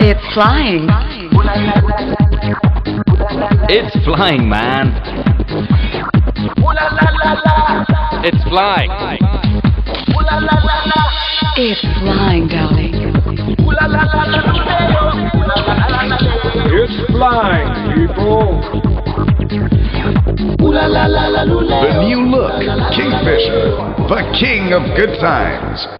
It's flying. It's flying, man. It's flying. It's flying, darling. It's flying, people. The new look, Kingfisher, the king of good times.